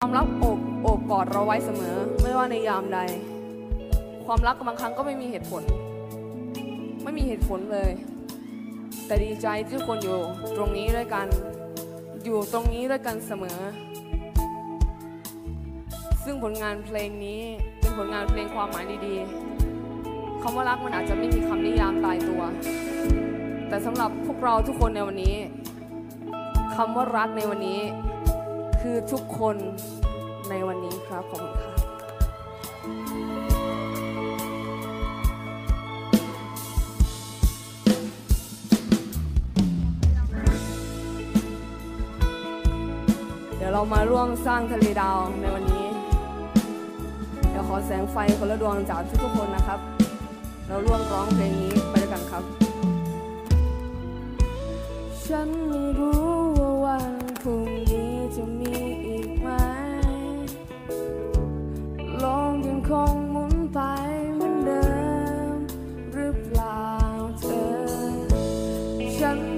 ความรักอบโอบกอดเราไว้เสมอ ไม่ว่าในยามใด ความรักบางครั้งก็ไม่มีเหตุผล ไม่มีเหตุผลเลย แต่ดีใจที่ทุกคนอยู่ตรงนี้ด้วยกัน อยู่ตรงนี้ด้วยกันเสมอ ซึ่งผลงานเพลงนี้เป็นผลงานเพลงความหมายดีๆคำว่ารักมันอาจจะไม่มีคำนิยามตายตัว แต่สำหรับพวกเราทุกคนในวันนี้คำว่ารักในวันนี้ คือทุกคนในวันนี้ครับ ขอบคุณครับเดี๋ยวเรามาร่วมสร้างทะเลดาวในวันนี้ เดี๋ยวขอแสงไฟคนละดวงจากทุกคนนะครับ เราร่วมร้องเพลงนี้ไปด้วยกันครับ ฉันไม่รู้ chẳng